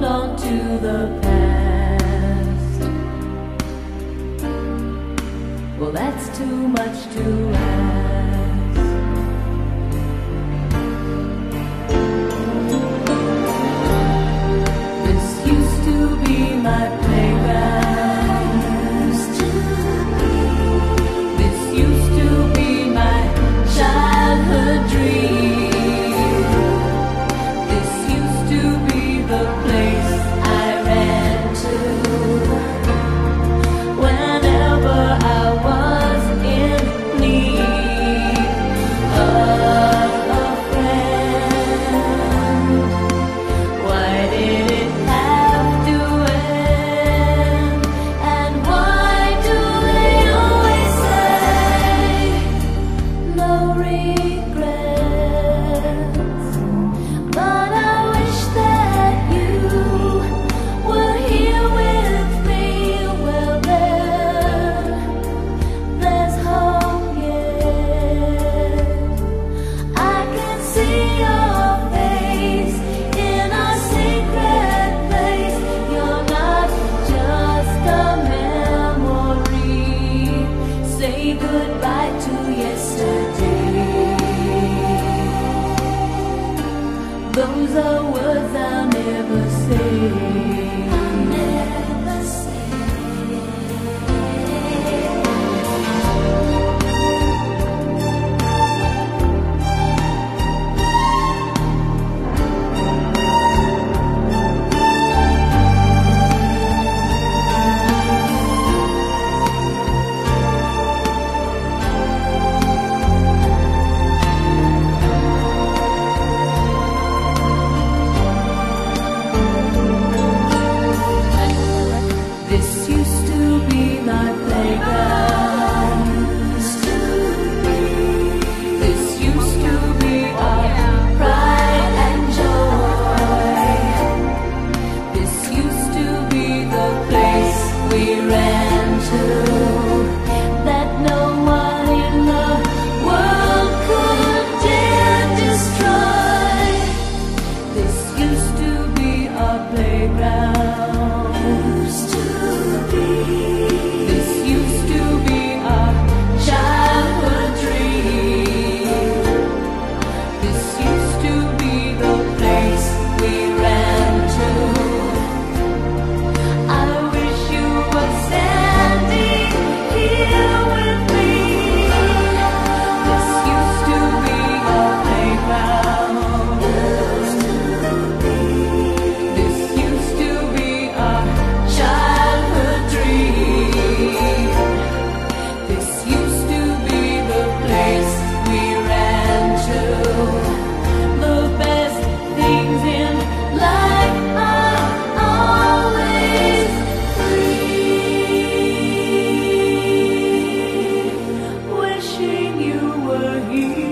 hold on to the past. Well, that's too much to ask. This used to be my playground. This Used to be. This used to be my childhood dream. the Those are words I never say. I never say. to you.